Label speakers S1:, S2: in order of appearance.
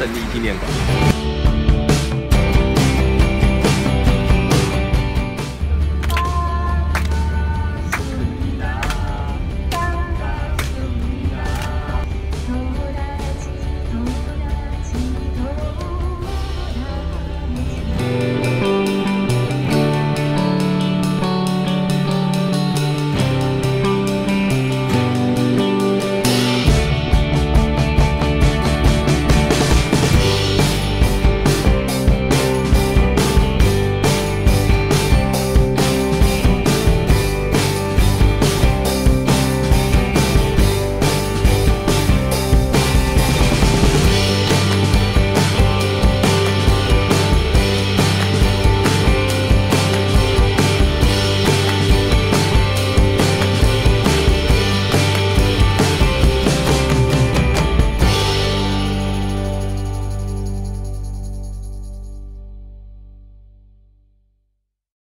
S1: 胜利一点点吧